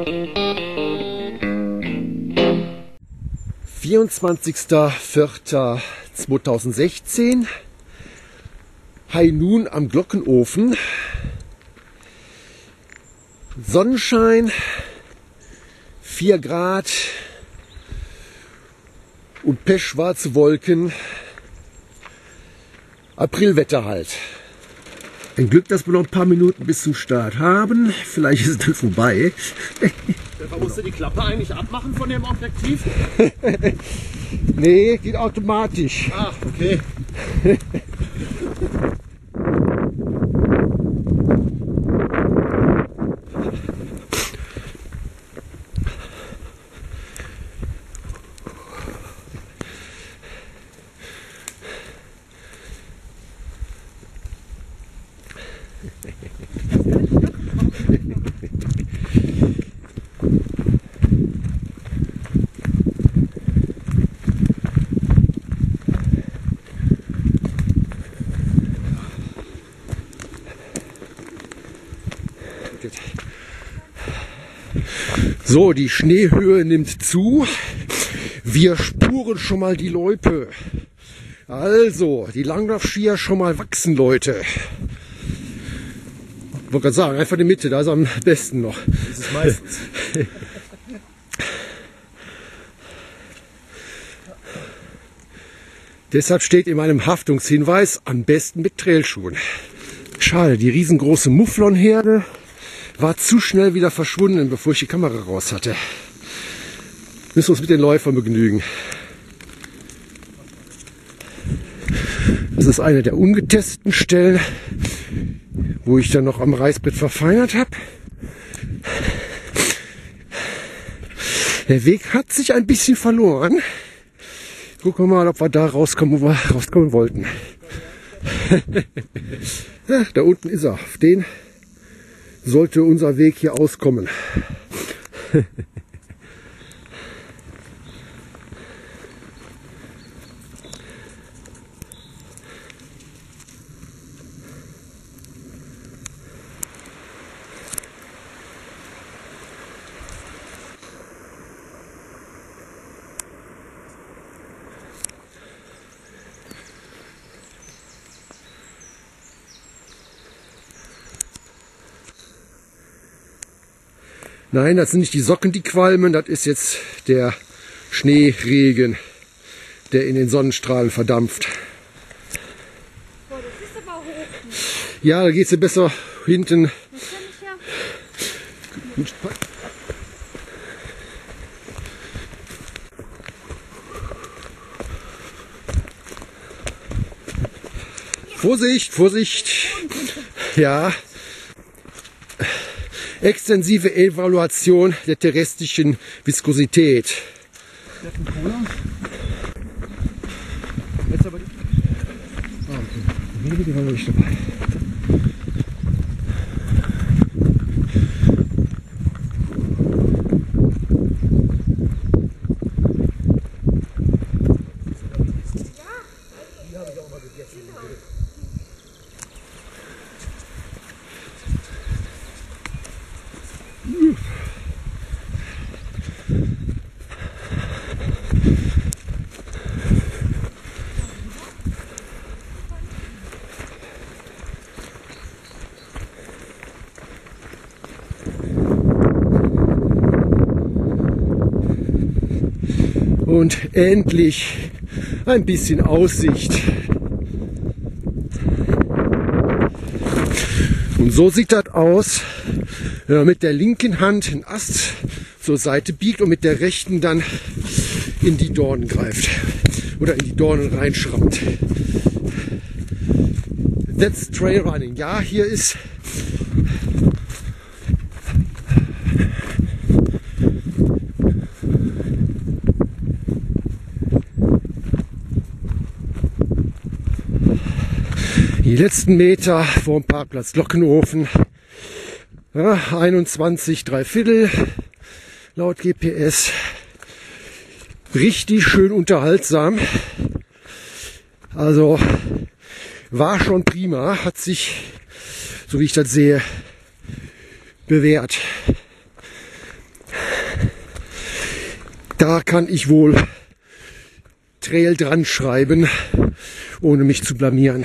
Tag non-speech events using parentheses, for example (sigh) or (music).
24.04.2016 High Noon am Glockenofen. Sonnenschein, 4 Grad und pechschwarze Wolken. Aprilwetter halt. Ein Glück, dass wir noch ein paar Minuten bis zum Start haben. Vielleicht ist es dann vorbei. Man musste die Klappe eigentlich abmachen von dem Objektiv? (laughs) nee, geht automatisch. Ach, okay. (laughs) So, die Schneehöhe nimmt zu. Wir spuren schon mal die Loipe. Also, die Langlaufskier schon mal wachsen, Leute. Ich wollte gerade sagen, einfach in die Mitte, da ist am besten noch. Das ist meistens. (laughs) Deshalb steht in meinem Haftungshinweis am besten mit Trailschuhen. Schade, die riesengroße Mufflonherde war zu schnell wieder verschwunden, bevor ich die Kamera raus hatte. Müssen wir uns mit den Läufern begnügen. Das ist eine der ungetesteten Stellen, wo ich dann noch am Reißbrett verfeinert habe. Der Weg hat sich ein bisschen verloren. Gucken wir mal, ob wir da rauskommen, wo wir rauskommen wollten. (laughs) da unten ist er. Auf den sollte unser Weg hier auskommen. (laughs) Nein, das sind nicht die Socken, die qualmen, das ist jetzt der Schneeregen, der in den Sonnenstrahlen verdampft. Boah, das ist aber hoch. Ja, da geht's dir besser hinten. Ja. Vorsicht, Vorsicht. Ja. Extensive Evaluation der terrestrischen Viskosität. Jetzt. Und endlich ein bisschen Aussicht. Und so sieht das aus, wenn man mit der linken Hand den Ast zur Seite biegt und mit der rechten dann in die Dornen greift oder in die Dornen reinschrammt. That's Trail Running. Ja, hier ist Die letzten Meter vor dem Parkplatz Glockenofen. Ja, 21, drei Viertel laut GPS. Richtig schön unterhaltsam. Also war schon prima, hat sich, so wie ich das sehe, bewährt. Da kann ich wohl Trail dran schreiben, ohne mich zu blamieren.